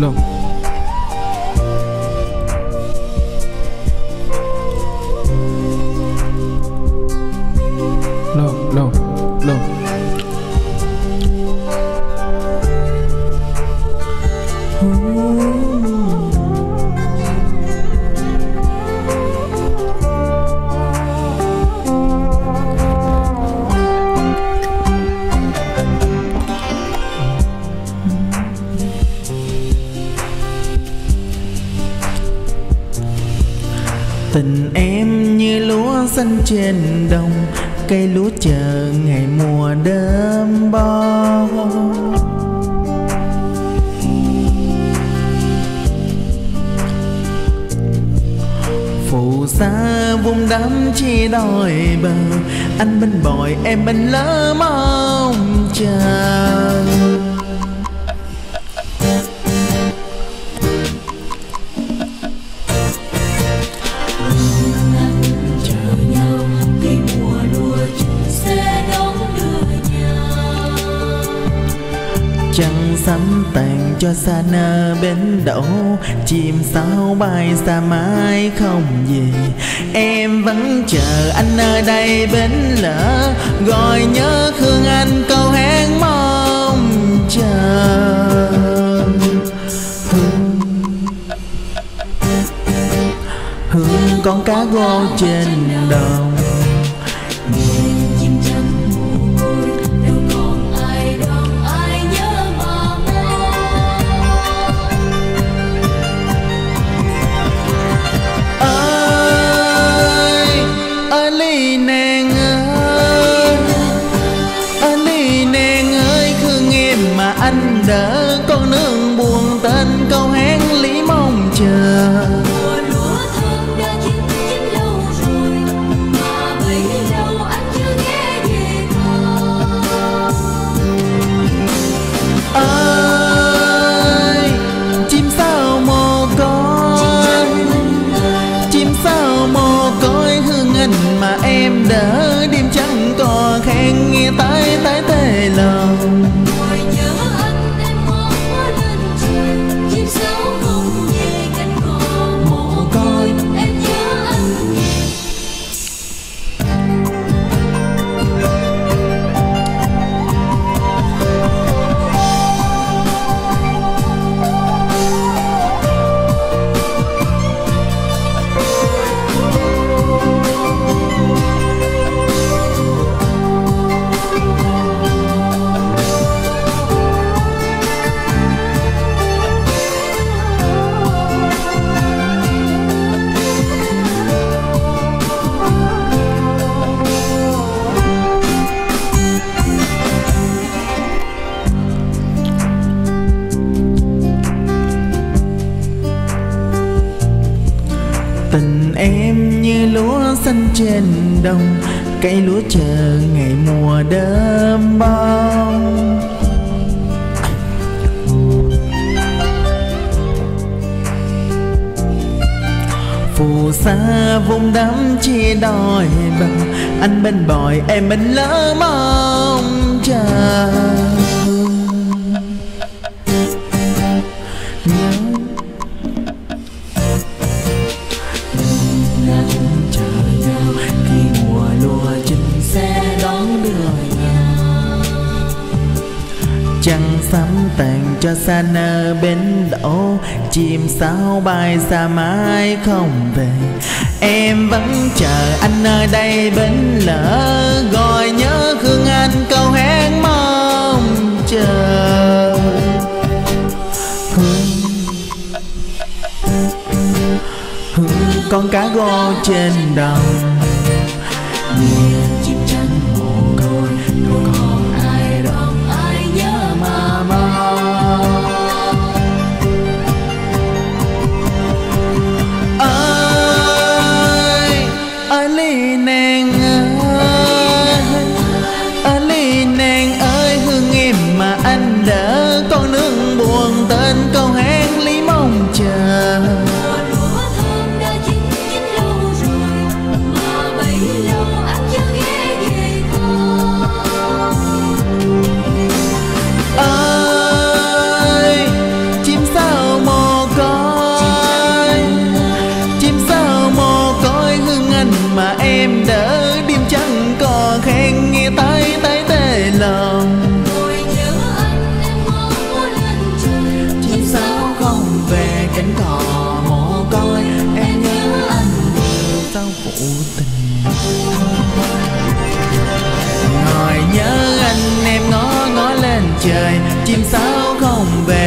No. Tình em như lúa xanh trên đồng, Cây lúa chờ ngày mùa đơm bo. Phù sa vùng đám chi đòi bờ, Anh bên bòi em bên lỡ mong chờ. Sắm tàn cho xa nơ bến đậu. Chim sao bay xa mãi không về Em vẫn chờ anh ở đây bến lỡ Gọi nhớ thương Anh câu hát mong chờ. Hương Hương con cá gô trên đầu lean em như lúa xanh trên đồng, Cây lúa chờ ngày mùa đơm bông. Phù sa vùng đám chia đòi bằng Anh bên bòi em bên lỡ mong chờ. Trăng sắm tàn cho xa nơ bến đậu Chim sao bay xa mãi không về. Em vẫn chờ anh ở đây bến lỡ. Gọi nhớ Hương Anh câu hẹn mong chờ. Hương Hương con cá gô trên đồng. Yeah. Trời chim sáo không về